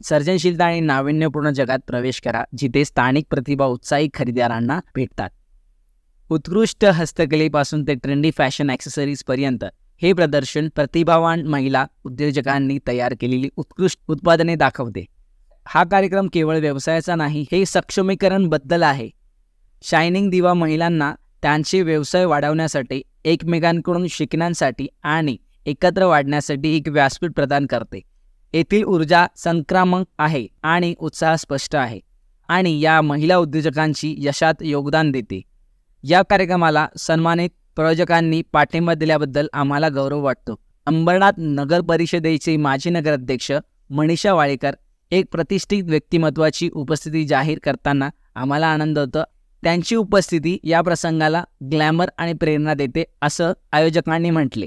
सर्जनशीलता आणि नाविन्यपूर्ण जगात प्रवेश करा जिथे स्थानिक प्रतिभा उत्साही खरेदीदारांना भेटतात. उत्कृष्ट हस्तकलेपासून ते ट्रेंडी फॅशन ॲक्सेसरीजपर्यंत हे प्रदर्शन प्रतिभावान महिला उद्योजकांनी तयार केलेली उत्कृष्ट उत्पादने दाखवते. हा कार्यक्रम केवळ व्यवसायाचा नाही हे सक्षमीकरणबद्दल आहे. शायनिंग दिवा महिलांना त्यांचे व्यवसाय वाढवण्यासाठी एकमेकांकडून शिकण्यासाठी आणि एकत्र वाढण्यासाठी एक व्यासपीठ प्रदान करते. येथील ऊर्जा संक्रामक आहे आणि उत्साह स्पष्ट आहे आणि या महिला उद्योजकांची यशात योगदान देते. या कार्यक्रमाला सन्मानित प्रायोजकांनी पाठिंबा दिल्याबद्दल आम्हाला गौरव वाटतो. अंबरनाथ नगर परिषदेचे माजी नगराध्यक्ष मनीषा वाळेकर एक प्रतिष्ठित व्यक्तिमत्वाची उपस्थिती जाहीर करताना आम्हाला आनंद होतो. त्यांची उपस्थिती या प्रसंगाला ग्लॅमर आणि प्रेरणा देते असं आयोजकांनी म्हटले.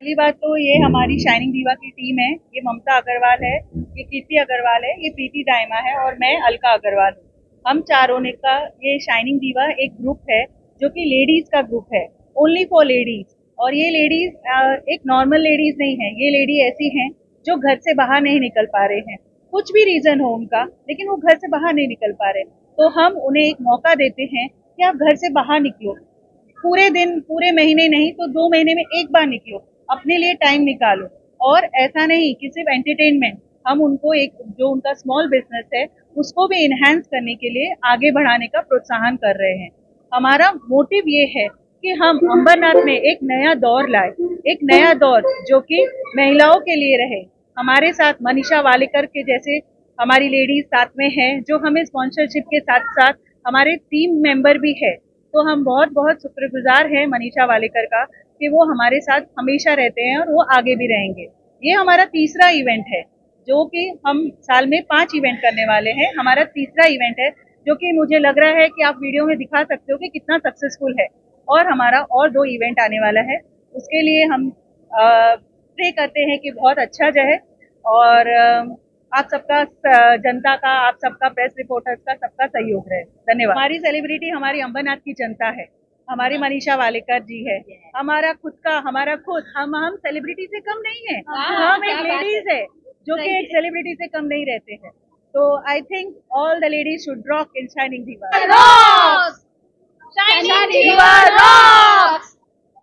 पहली बात तो ये हमारी शाइनिंग दीवा की टीम है, ये ममता अग्रवाल है, ये कीर्ति अग्रवाल है, ये प्रीति दाइमा है और मैं अलका अग्रवाल हूँ। हम चारों ने का ये शाइनिंग दीवा एक ग्रुप है, जो कि लेडीज़ का ग्रुप है ओनली फॉर लेडीज़ और ये लेडीज़ एक नॉर्मल लेडीज़ नहीं है, ये लेडी ऐसी हैं जो घर से बाहर नहीं निकल पा रहे हैं। कुछ भी रीजन हो उनका, लेकिन वो घर से बाहर नहीं निकल पा रहे। तो हम उन्हें एक मौका देते हैं कि आप घर से बाहर निकलो। पूरे दिन, पूरे महीने नहीं तो दो महीने में एक बार निकलो। अपने लिए टाइम निकालो। और ऐसा नहीं कि सिर्फ़ एंटरटेनमेंट हम उनको एक, जो उनका स्मॉल बिज़नेस है, उसको भी इनहेंस करने के लिए आगे बढ़ाने का प्रोत्साहन कर रहे हैं। हमारा मोटिव ये है कि हम अंबरनाथ में एक नया दौर लाए, एक नया दौर जो कि महिलाओं के लिए रहे। हमारे साथ मनीषा वालेकर के जैसे हमारी लेडीज़ साथ में हैं, जो हमें स्पॉन्सरशिप के साथ साथ हमारे टीम मेंबर भी है। तो हम बहुत बहुत शुक्रगुजार हैं मनीषा वालेकर का कि वो हमारे साथ हमेशा रहते हैं और वो आगे भी रहेंगे। ये हमारा तीसरा इवेंट है, जो कि हम साल में पाँच इवेंट करने वाले हैं। हमारा तीसरा इवेंट है, जो कि मुझे लग रहा है कि आप वीडियो में दिखा सकते हो कि कितना सक्सेसफुल है। और हमारा और दो इवेंट आने वाला है। उसके लिए हम प्रे करते हैं कि बहुत अच्छा जाए। और आप सबका जनता का, आप सबका प्रेस रिपोर्टर्स का सबका सहयोग रहे। धन्यवाद। हमारी सेलिब्रिटी हमारी अंबरनाथ की जनता है। हमारी मनीषा वालेकर जी है। हमारा खुद का हमारा खुद हम हम सेलिब्रिटी से कम नहीं है। हाँ, हम एक लेडीज़ है। जो कि एक सेलिब्रिटी से कम नहीं रहते हैं। तो I think all the ladies should rock in shining दीवार!